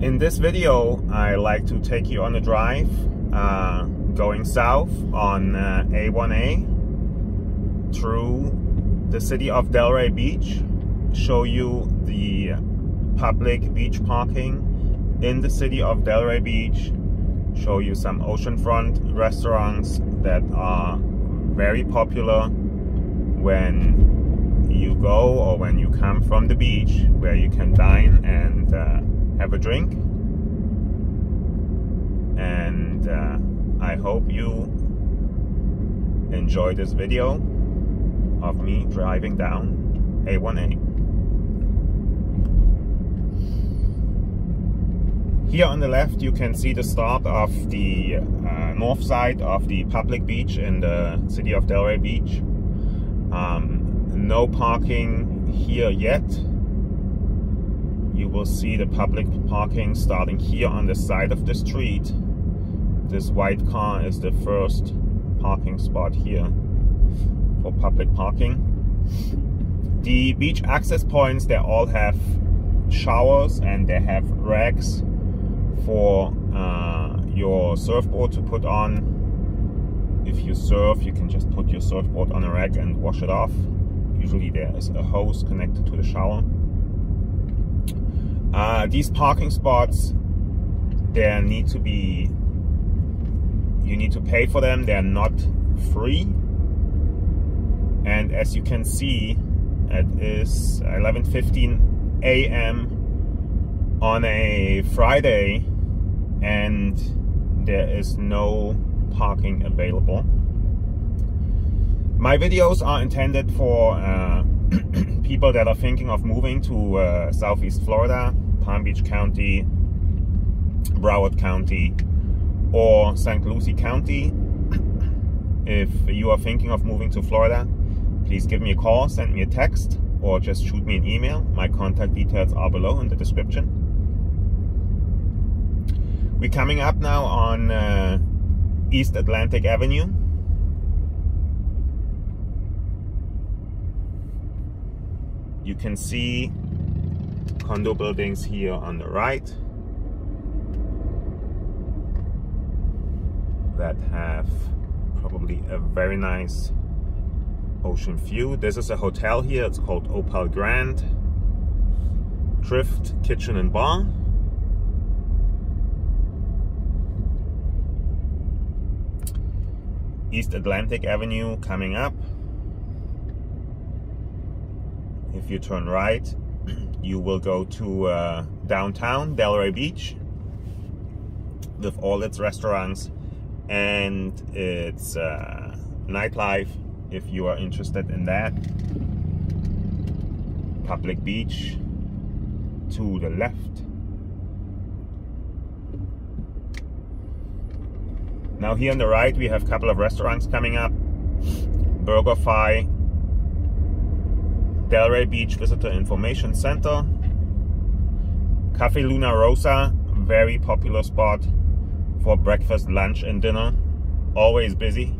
In this video, I like to take you on a drive uh, going south on uh, A1A through the city of Delray Beach, show you the public beach parking in the city of Delray Beach, show you some oceanfront restaurants that are very popular when you go or when you come from the beach where you can dine and uh, have a drink and uh, I hope you enjoy this video of me driving down A1A. Here on the left you can see the start of the uh, north side of the public beach in the city of Delray Beach. Um, no parking here yet. You will see the public parking starting here on the side of the street. This white car is the first parking spot here for public parking. The beach access points, they all have showers and they have racks for uh, your surfboard to put on. If you surf, you can just put your surfboard on a rack and wash it off. Usually there is a hose connected to the shower. Uh, these parking spots, there need to be, you need to pay for them. They're not free. And as you can see, it is 11.15 a.m. on a Friday and there is no parking available. My videos are intended for uh, people that are thinking of moving to uh, Southeast Florida, Palm Beach County, Broward County, or St. Lucie County. If you are thinking of moving to Florida, please give me a call, send me a text, or just shoot me an email. My contact details are below in the description. We're coming up now on uh, East Atlantic Avenue. You can see condo buildings here on the right that have probably a very nice ocean view. This is a hotel here, it's called Opal Grand. Drift Kitchen and Bar. East Atlantic Avenue coming up. If you turn right, you will go to uh, downtown Delray Beach with all its restaurants and its uh, nightlife if you are interested in that. Public Beach to the left. Now here on the right we have a couple of restaurants coming up. BurgerFi, Delray Beach Visitor Information Center, Cafe Luna Rosa, very popular spot for breakfast, lunch and dinner. Always busy.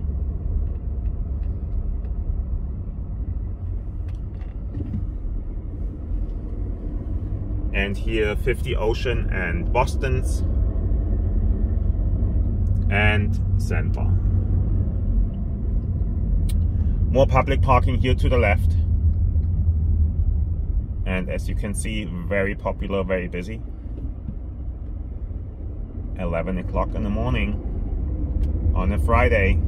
And here 50 Ocean and Boston's and Sandbar. More public parking here to the left. And as you can see, very popular, very busy. 11 o'clock in the morning on a Friday.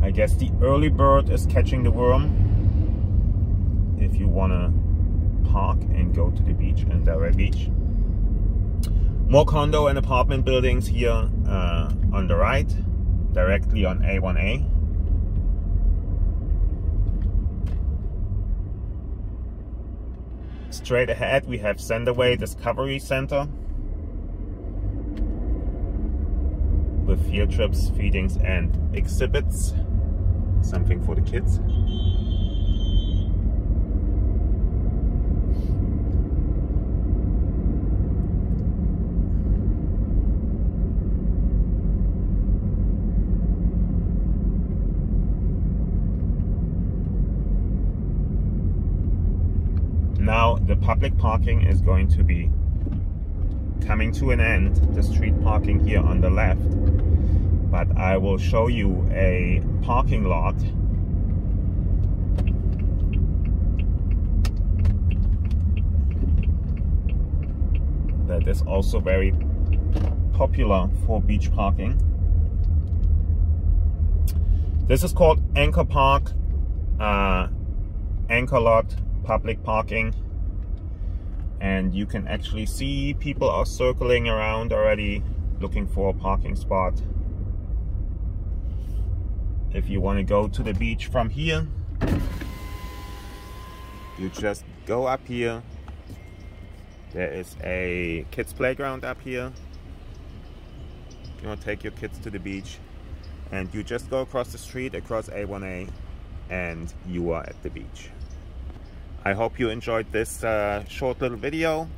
I guess the early bird is catching the worm. If you want to park and go to the beach in Delray Beach. More condo and apartment buildings here uh, on the right, directly on A1A. Straight ahead we have Sandoway Discovery Center with field trips, feedings and exhibits. Something for the kids. Now the public parking is going to be coming to an end, the street parking here on the left. But I will show you a parking lot that is also very popular for beach parking. This is called Anchor Park, uh, Anchor Lot Public Parking. And you can actually see people are circling around already looking for a parking spot. If you want to go to the beach from here, you just go up here there is a kids playground up here. You want to take your kids to the beach and you just go across the street across A1A and you are at the beach. I hope you enjoyed this uh, short little video.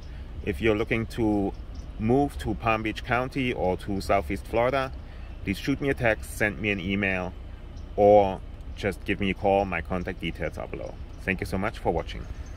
If you're looking to move to Palm Beach County or to Southeast Florida, please shoot me a text, send me an email, or just give me a call. My contact details are below. Thank you so much for watching.